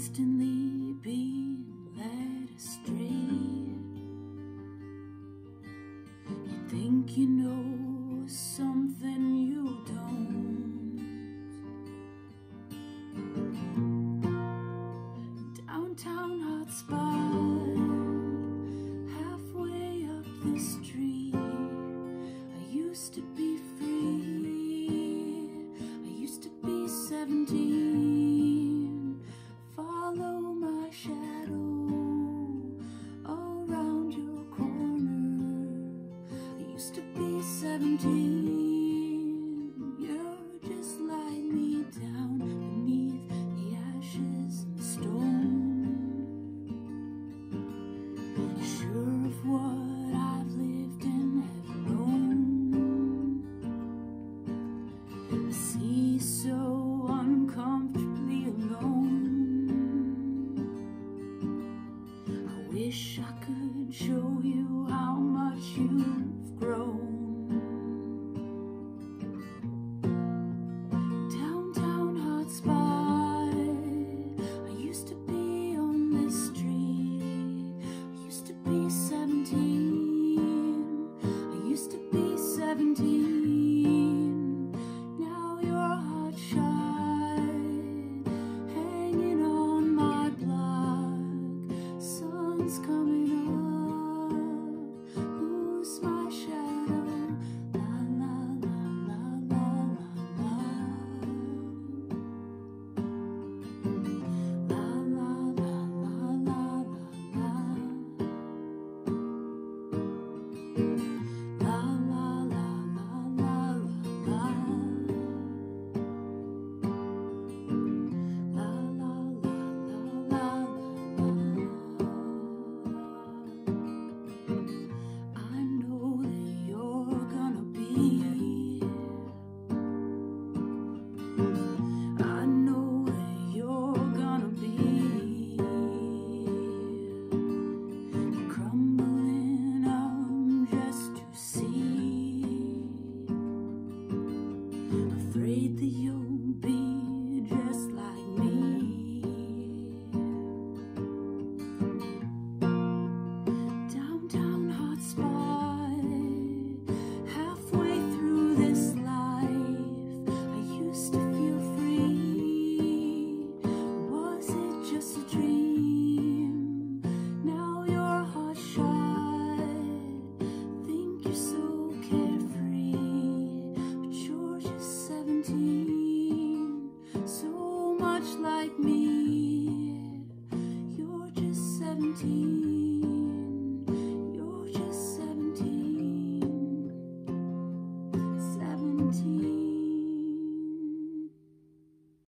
constantly being led astray. You think you know something you don't. Downtown hotspot, halfway up the street. I used to be free. I used to be 17. Be 17. You're just me down beneath the ashes and the stone. Sure of what I've lived and have known. I see so uncomfortably alone. I wish I could show you how much you've grown. Used to be 17. Gonna